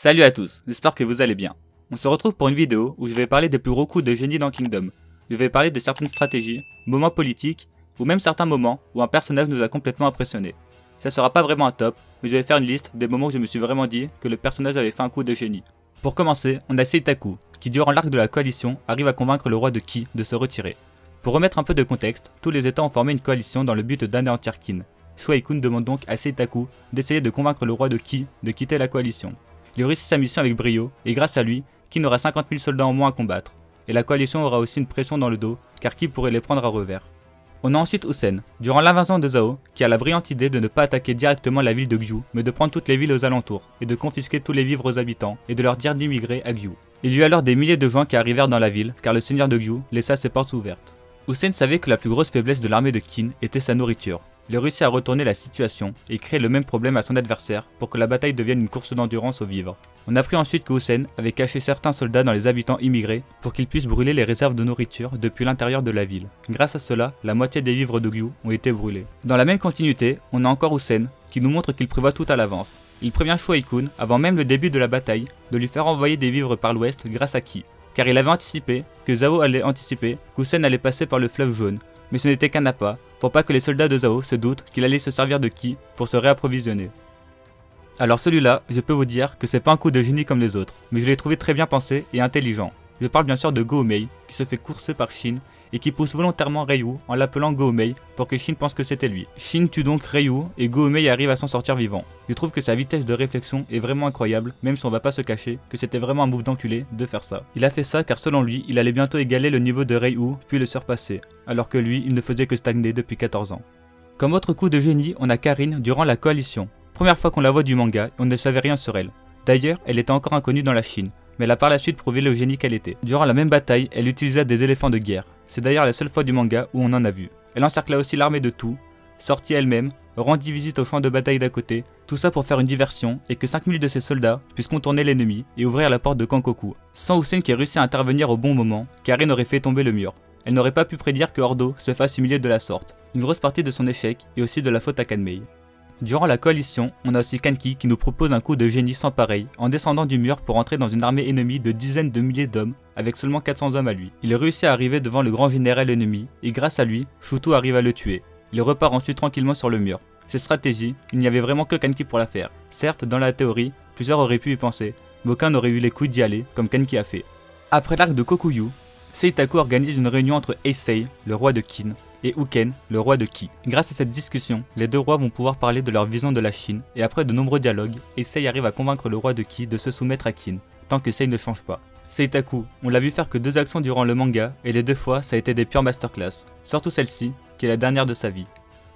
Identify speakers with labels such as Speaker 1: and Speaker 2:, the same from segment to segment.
Speaker 1: Salut à tous, j'espère que vous allez bien. On se retrouve pour une vidéo où je vais parler des plus gros coups de génie dans Kingdom. Je vais parler de certaines stratégies, moments politiques, ou même certains moments où un personnage nous a complètement impressionné. Ça sera pas vraiment un top, mais je vais faire une liste des moments où je me suis vraiment dit que le personnage avait fait un coup de génie. Pour commencer, on a Seitaku, qui durant l'arc de la coalition arrive à convaincre le roi de Ki de se retirer. Pour remettre un peu de contexte, tous les états ont formé une coalition dans le but d'anéantir Kin. Shuai-kun demande donc à Seitaku d'essayer de convaincre le roi de Ki de quitter la coalition. Il réussit sa mission avec brio, et grâce à lui, Qin aura 50 000 soldats en moins à combattre. Et la coalition aura aussi une pression dans le dos, car Qi pourrait les prendre à revers. On a ensuite Hussein, durant l'invasion de Zhao, qui a la brillante idée de ne pas attaquer directement la ville de Gyu, mais de prendre toutes les villes aux alentours, et de confisquer tous les vivres aux habitants, et de leur dire d'immigrer à Gyu. Il y eut alors des milliers de gens qui arrivèrent dans la ville, car le seigneur de Gyu laissa ses portes ouvertes. Hussein savait que la plus grosse faiblesse de l'armée de Qin était sa nourriture, il réussit à retourner la situation et créer le même problème à son adversaire pour que la bataille devienne une course d'endurance aux vivres. On apprit ensuite que Hussein avait caché certains soldats dans les habitants immigrés pour qu'ils puissent brûler les réserves de nourriture depuis l'intérieur de la ville. Grâce à cela, la moitié des vivres de Gyu ont été brûlés. Dans la même continuité, on a encore Hussein qui nous montre qu'il prévoit tout à l'avance. Il prévient Shuai-kun, avant même le début de la bataille, de lui faire envoyer des vivres par l'ouest grâce à Ki, car il avait anticipé que Zhao allait anticiper qu'Hussein allait passer par le fleuve jaune, mais ce n'était qu'un appât, pour pas que les soldats de Zhao se doutent qu'il allait se servir de Ki pour se réapprovisionner. Alors celui-là, je peux vous dire que c'est pas un coup de génie comme les autres, mais je l'ai trouvé très bien pensé et intelligent. Je parle bien sûr de Go Mei, qui se fait courser par Shin et qui pousse volontairement Ryu en l'appelant Go-Mei pour que Shin pense que c'était lui. Shin tue donc Ryu et Go-Mei arrive à s'en sortir vivant. Je trouve que sa vitesse de réflexion est vraiment incroyable, même si on va pas se cacher que c'était vraiment un move d'enculé de faire ça. Il a fait ça car selon lui, il allait bientôt égaler le niveau de Ryu puis le surpasser, alors que lui, il ne faisait que stagner depuis 14 ans. Comme autre coup de génie, on a Karine durant la coalition. Première fois qu'on la voit du manga on ne savait rien sur elle. D'ailleurs, elle était encore inconnue dans la Chine, mais elle a par la suite prouvé le génie qu'elle était. Durant la même bataille, elle utilisa des éléphants de guerre. C'est d'ailleurs la seule fois du manga où on en a vu. Elle encercla aussi l'armée de tout, sortit elle-même, rendit visite au champ de bataille d'à côté, tout ça pour faire une diversion et que 5000 de ses soldats puissent contourner l'ennemi et ouvrir la porte de Kankoku. Sans Hussein qui réussit à intervenir au bon moment, Karine aurait fait tomber le mur. Elle n'aurait pas pu prédire que Ordo se fasse humilier de la sorte. Une grosse partie de son échec et aussi de la faute à Kanmei. Durant la coalition, on a aussi Kanki qui nous propose un coup de génie sans pareil en descendant du mur pour entrer dans une armée ennemie de dizaines de milliers d'hommes avec seulement 400 hommes à lui. Il réussit à arriver devant le grand général ennemi et grâce à lui, Shuto arrive à le tuer. Il repart ensuite tranquillement sur le mur. Cette stratégie, il n'y avait vraiment que Kanki pour la faire. Certes, dans la théorie, plusieurs auraient pu y penser, mais aucun n'aurait eu les couilles d'y aller comme Kanki a fait. Après l'arc de Kokuyu, Seitaku organise une réunion entre Eisei, le roi de Qin, et Uken, le roi de Qi. Grâce à cette discussion, les deux rois vont pouvoir parler de leur vision de la Chine, et après de nombreux dialogues, Eisei arrive à convaincre le roi de Qi de se soumettre à Qin, tant que Sei ne change pas. Seitaku, on l'a vu faire que deux actions durant le manga, et les deux fois ça a été des pures masterclass, surtout celle-ci, qui est la dernière de sa vie.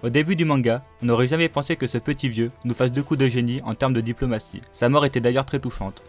Speaker 1: Au début du manga, on n'aurait jamais pensé que ce petit vieux nous fasse deux coups de génie en termes de diplomatie. Sa mort était d'ailleurs très touchante.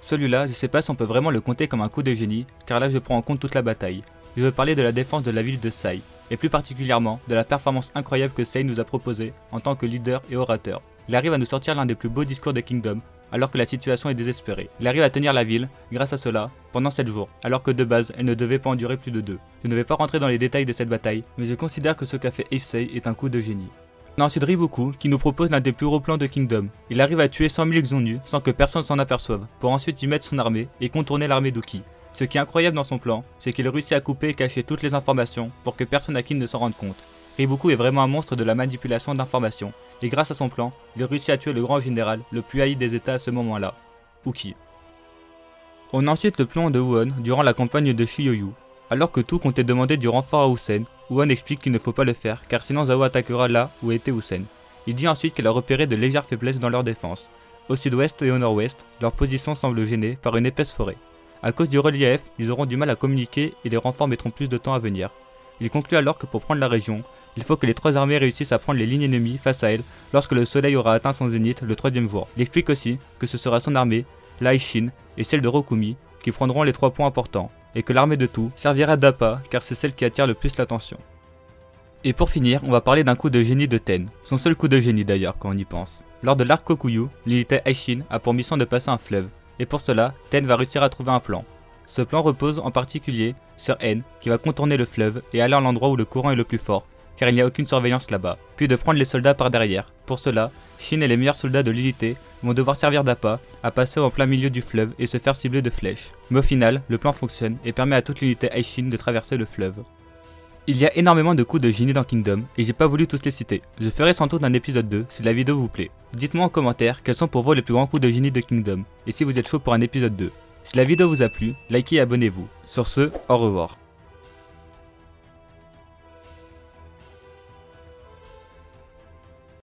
Speaker 1: Celui-là, je sais pas si on peut vraiment le compter comme un coup de génie, car là je prends en compte toute la bataille. Je veux parler de la défense de la ville de Sai, et plus particulièrement de la performance incroyable que Sei nous a proposée en tant que leader et orateur. Il arrive à nous sortir l'un des plus beaux discours de Kingdom, alors que la situation est désespérée. Il arrive à tenir la ville, grâce à cela, pendant 7 jours, alors que de base, elle ne devait pas en durer plus de 2. Je ne vais pas rentrer dans les détails de cette bataille, mais je considère que ce qu'a fait Issei est un coup de génie. On a ensuite qui nous propose l'un des plus gros plans de Kingdom. Il arrive à tuer 100 000 Xonu sans que personne s'en aperçoive, pour ensuite y mettre son armée et contourner l'armée d'Uki. Ce qui est incroyable dans son plan, c'est qu'il réussit à couper et cacher toutes les informations pour que personne à qui ne s'en rende compte. Riboku est vraiment un monstre de la manipulation d'informations, et grâce à son plan, il réussit à tuer le grand général, le plus haï des états à ce moment-là, Uki. On a ensuite le plan de Won durant la campagne de Shiyoyu. Alors que tout comptait demander du renfort à Hussein, Won explique qu'il ne faut pas le faire car sinon Zhao attaquera là où était Hussein. Il dit ensuite qu'il a repéré de légères faiblesses dans leur défense. Au sud-ouest et au nord-ouest, leur position semble gênée par une épaisse forêt. À cause du relief, ils auront du mal à communiquer et les renforts mettront plus de temps à venir. Il conclut alors que pour prendre la région, il faut que les trois armées réussissent à prendre les lignes ennemies face à elles lorsque le soleil aura atteint son zénith le troisième jour. Il explique aussi que ce sera son armée, l'Aishin et celle de Rokumi qui prendront les trois points importants, et que l'armée de tout servira d'appât car c'est celle qui attire le plus l'attention. Et pour finir, on va parler d'un coup de génie de Ten, son seul coup de génie d'ailleurs quand on y pense. Lors de l'arc Kokuyu, l'unité Aishin a pour mission de passer un fleuve, et pour cela, Ten va réussir à trouver un plan. Ce plan repose en particulier sur N, qui va contourner le fleuve et aller à l'endroit où le courant est le plus fort, car il n'y a aucune surveillance là-bas, puis de prendre les soldats par derrière. Pour cela, Shin et les meilleurs soldats de l'unité vont devoir servir d'appât à passer en plein milieu du fleuve et se faire cibler de flèches. Mais au final, le plan fonctionne et permet à toute l'unité Aishin de traverser le fleuve. Il y a énormément de coups de génie dans Kingdom, et j'ai pas voulu tous les citer. Je ferai sans doute un épisode 2 si la vidéo vous plaît. Dites-moi en commentaire quels sont pour vous les plus grands coups de génie de Kingdom, et si vous êtes chaud pour un épisode 2. Si la vidéo vous a plu, likez et abonnez-vous. Sur ce, au revoir.